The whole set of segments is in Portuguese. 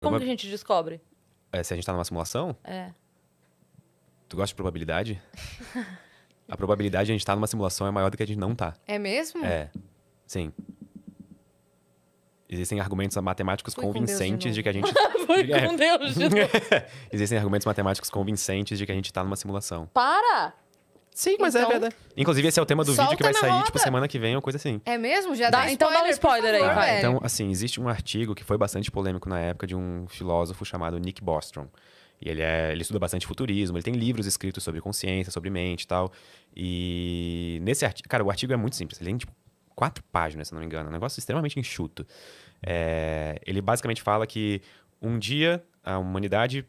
Como Uma- que a gente descobre? É, se a gente tá numa simulação, É. tu gosta de probabilidade? a probabilidade de a gente estar numa simulação é maior do que a gente não tá. É mesmo? É. Sim. Existem argumentos matemáticos Fui de convincentes de, novo. que a gente. Foi É. com Deus de novo. Existem argumentos matemáticos convincentes de que a gente tá numa simulação. Para! Sim, mas é Então, verdade. Inclusive, esse é o tema do vídeo que vai sair, tipo, roda. semana que vem ou coisa assim. É mesmo? Já Dá- dá, então dá um spoiler aí, vai. Então, assim, existe um artigo que foi bastante polêmico na época de um filósofo chamado Nick Bostrom. E ele, é, ele estuda bastante futurismo, ele tem livros escritos sobre consciência, sobre mente e tal. E nesse artigo. Cara, o artigo é muito simples. Ele tem, tipo, quatro páginas, se não me engano. É um negócio extremamente enxuto. É, ele basicamente fala que um dia a humanidade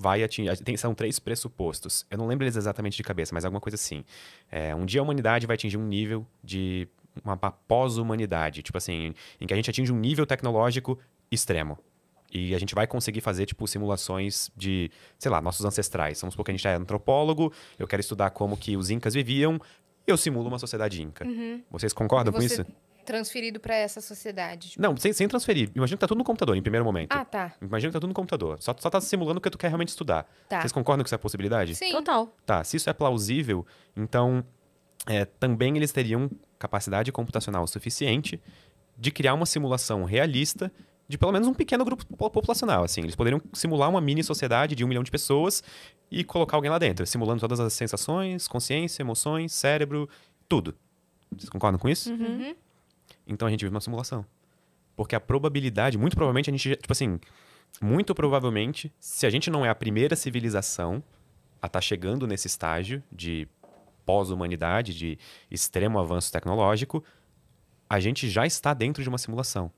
vai atingir. Tem, são três pressupostos. Eu não lembro eles exatamente de cabeça, mas alguma coisa assim. É, um dia a humanidade vai atingir um nível de uma, uma pós-humanidade. Tipo assim, em que a gente atinge um nível tecnológico extremo. E a gente vai conseguir fazer, tipo, simulações de, sei lá, nossos ancestrais. Vamos supor que a gente é antropólogo, eu quero estudar como que os incas viviam, e eu simulo uma sociedade inca. Vocês concordam com Você isso? Transferido pra essa sociedade. tipo- Não, sem, sem transferir. Imagina que tá tudo no computador, em primeiro momento. Ah, tá. Imagina que tá tudo no computador. Só, só tá simulando o que tu quer realmente estudar. Tá. Vocês concordam que isso é possibilidade? Sim. Total. Tá, se isso é plausível, então é, também eles teriam capacidade computacional suficiente de criar uma simulação realista de pelo menos um pequeno grupo po- populacional. Assim. Eles poderiam simular uma mini sociedade de um milhão de pessoas e colocar alguém lá dentro, simulando todas as sensações, consciência, emoções, cérebro, tudo. Vocês concordam com isso? Uhum. Então a gente vive uma simulação. Porque a probabilidade, muito provavelmente, a gente, já- tipo assim, muito provavelmente, se a gente não é a primeira civilização a estar chegando nesse estágio de pós-humanidade, de extremo avanço tecnológico, a gente já está dentro de uma simulação.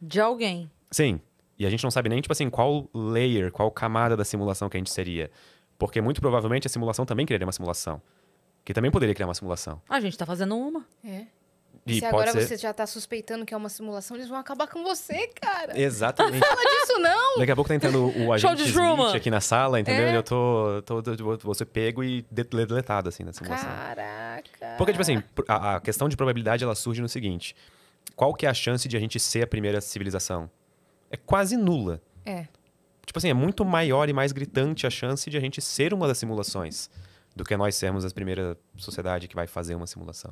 De alguém. Sim. E a gente não sabe nem, tipo assim, qual layer, qual camada da simulação que a gente seria. Porque muito provavelmente a simulação também criaria uma simulação. Que também poderia criar uma simulação. A gente tá fazendo uma. É. E se agora ser... você já tá suspeitando que é uma simulação, eles vão acabar com você, cara. Exatamente. Fala disso não! Daqui a pouco tá entrando o agente Smith aqui na sala, entendeu? É. E eu tô, tô, tô- ser pego e de- deletado, assim, na simulação. Caraca. Porque, tipo assim, a, a questão de probabilidade, ela surge no seguinte. Qual que é a chance de a gente ser a primeira civilização? É quase nula. É. Tipo assim, é muito maior e mais gritante a chance de a gente ser uma das simulações do que nós sermos a primeira sociedade que vai fazer uma simulação.